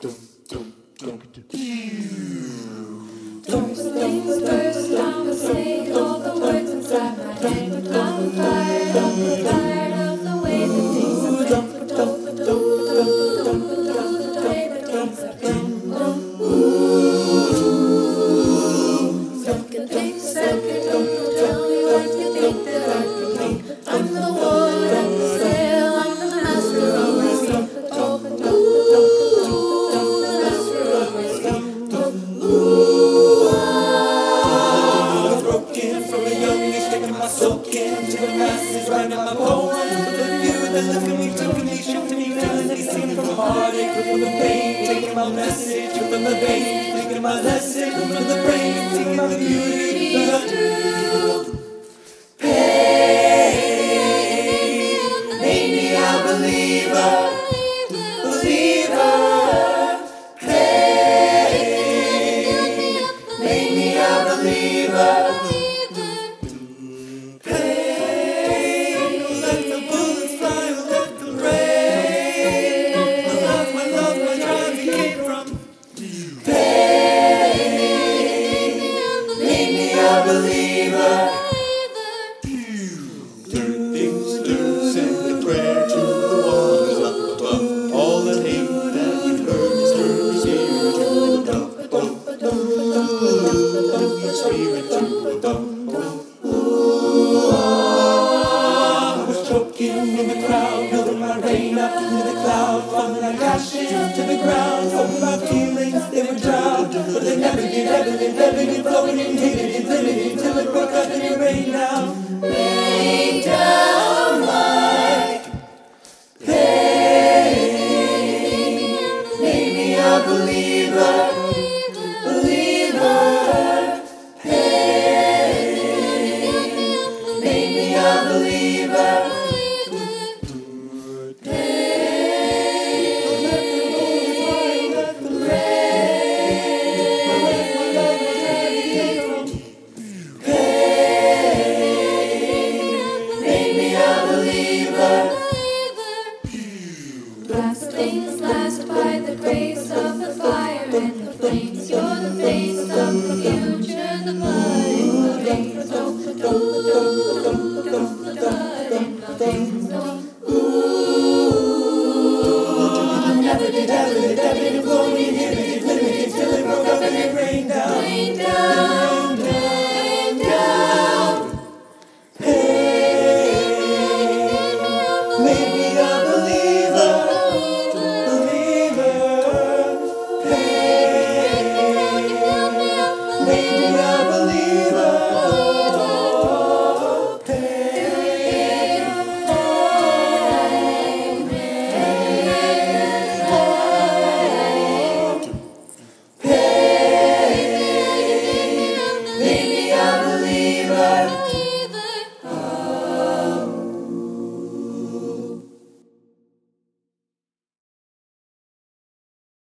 Thumbs, thumbs, thumbs down the masses writing my poems for the view that look at me, took me, shook me Feeling me, singing from the heartache, from the pain Taking my message from the vein Taking my lesson from the brain Taking my beauty the pain Made me a believer believer. things. you. the face of the future, the things. hallelujah.